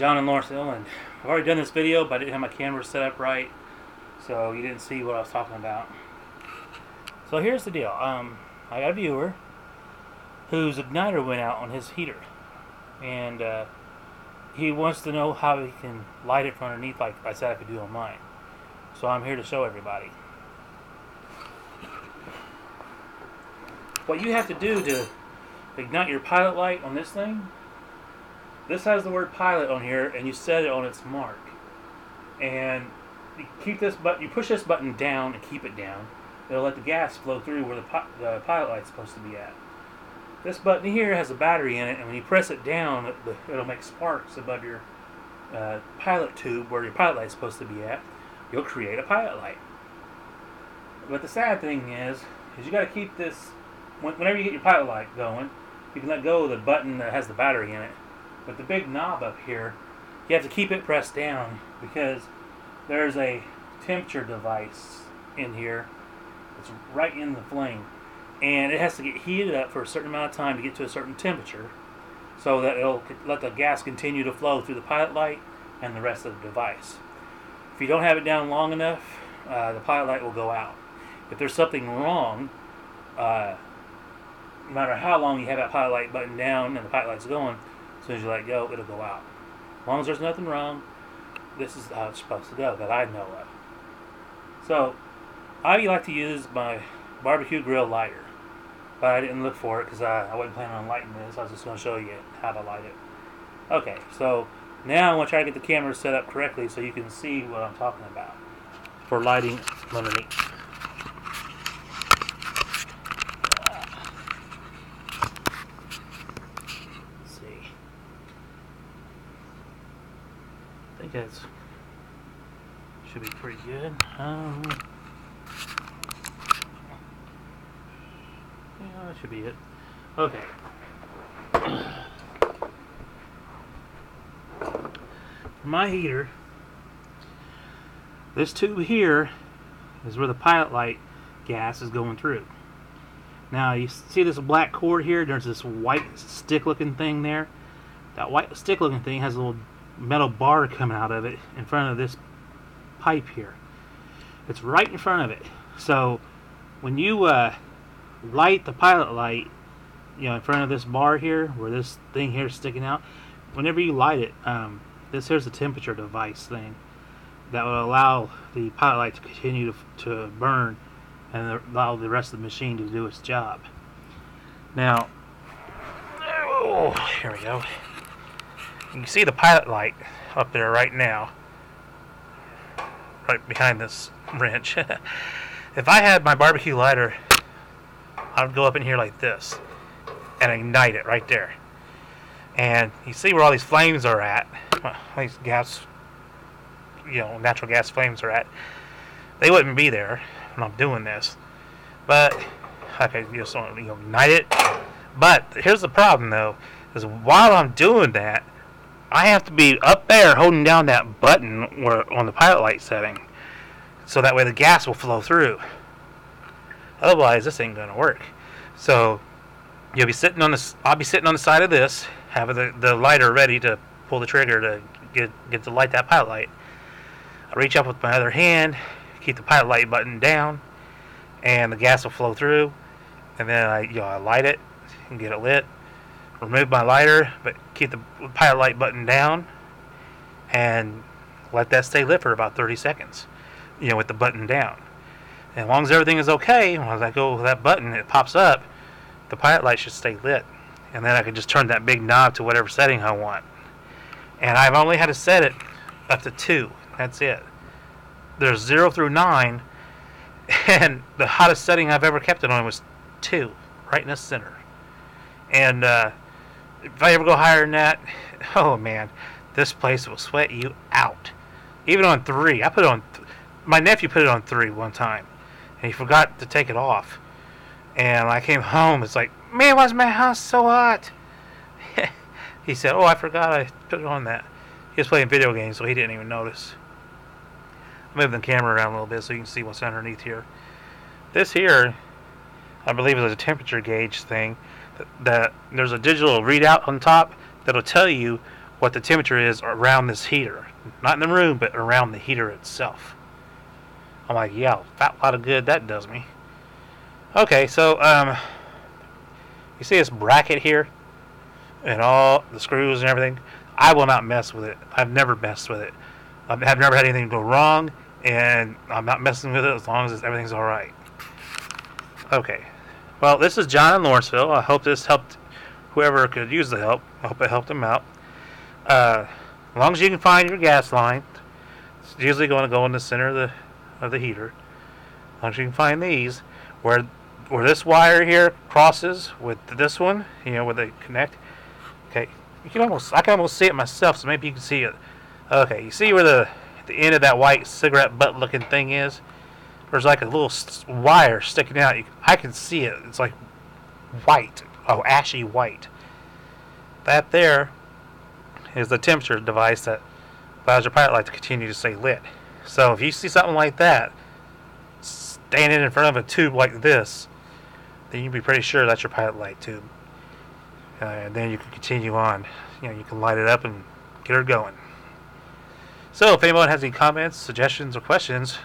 John and Lawrenceville, and I've already done this video, but I didn't have my camera set up right, so you didn't see what I was talking about. So here's the deal. Um, I got a viewer whose igniter went out on his heater, and uh, he wants to know how he can light it from underneath, like I said I could do on mine. So I'm here to show everybody. What you have to do to ignite your pilot light on this thing this has the word pilot on here, and you set it on its mark. And you keep this button, you push this button down and keep it down. It'll let the gas flow through where the, pi- the pilot light's supposed to be at. This button here has a battery in it, and when you press it down, it, it'll make sparks above your uh, pilot tube where your pilot light's supposed to be at. You'll create a pilot light. But the sad thing is, is you got to keep this. Whenever you get your pilot light going, you can let go of the button that has the battery in it but the big knob up here, you have to keep it pressed down because there's a temperature device in here. It's right in the flame. And it has to get heated up for a certain amount of time to get to a certain temperature so that it'll let the gas continue to flow through the pilot light and the rest of the device. If you don't have it down long enough, uh, the pilot light will go out. If there's something wrong, uh, no matter how long you have that pilot light button down and the pilot light's going, as soon as you let go, it'll go out. As long as there's nothing wrong, this is how it's supposed to go that I know of. So, I like to use my barbecue grill lighter, but I didn't look for it because I, I wasn't planning on lighting this. I was just going to show you how to light it. Okay, so now I'm going to try to get the camera set up correctly so you can see what I'm talking about for lighting underneath. Think that's should be pretty good. Um, yeah, that should be it. Okay. My heater, this tube here is where the pilot light gas is going through. Now you see this black cord here, there's this white stick looking thing there. That white stick looking thing has a little metal bar coming out of it in front of this pipe here. It's right in front of it. So when you uh, light the pilot light, you know, in front of this bar here, where this thing here is sticking out, whenever you light it, um, this here's a temperature device thing that will allow the pilot light to continue to, to burn and allow the rest of the machine to do its job. Now, oh, here we go. You can see the pilot light up there right now, right behind this wrench. if I had my barbecue lighter, I would go up in here like this and ignite it right there. And you see where all these flames are at, well, these gas, you know, natural gas flames are at. They wouldn't be there when I'm doing this, but I could just you know, ignite it. But here's the problem though, is while I'm doing that, I have to be up there holding down that button where, on the pilot light setting so that way the gas will flow through. Otherwise, this ain't gonna work. So you'll be sitting on this. I'll be sitting on the side of this, having the, the lighter ready to pull the trigger to get get to light that pilot light. I reach up with my other hand, keep the pilot light button down, and the gas will flow through. And then I you know I light it and get it lit remove my lighter, but keep the pilot light button down and let that stay lit for about 30 seconds, you know, with the button down. And as long as everything is okay, when I go with that button, it pops up, the pilot light should stay lit. And then I can just turn that big knob to whatever setting I want. And I've only had to set it up to 2. That's it. There's 0 through 9, and the hottest setting I've ever kept it on was 2, right in the center. And, uh, if I ever go higher than that, oh man, this place will sweat you out. Even on three, I put it on. Th- my nephew put it on three one time, and he forgot to take it off. And when I came home, it's like, man, why's my house so hot? he said, oh, I forgot I put it on that. He was playing video games, so he didn't even notice. Move the camera around a little bit so you can see what's underneath here. This here, I believe, is a temperature gauge thing that there's a digital readout on top that'll tell you what the temperature is around this heater. Not in the room, but around the heater itself. I'm like, yeah, fat lot of good that does me. Okay, so um, you see this bracket here, and all the screws and everything. I will not mess with it. I've never messed with it. I've never had anything go wrong, and I'm not messing with it as long as everything's all right. Okay. Well, this is John in Lawrenceville. I hope this helped whoever could use the help. I hope it helped them out. Uh, as long as you can find your gas line, it's usually going to go in the center of the of the heater. As long as you can find these, where where this wire here crosses with this one, you know, where they connect. Okay, you can almost I can almost see it myself, so maybe you can see it. Okay, you see where the the end of that white cigarette butt looking thing is? There's like a little wire sticking out. You, I can see it. It's like white, oh ashy white. That there is the temperature device that allows your pilot light to continue to stay lit. So if you see something like that standing in front of a tube like this, then you'd be pretty sure that's your pilot light tube. Uh, and then you can continue on. You know, you can light it up and get her going. So if anyone has any comments, suggestions, or questions,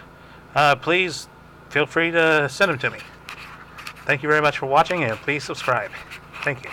uh, please feel free to send them to me. Thank you very much for watching, and please subscribe. Thank you.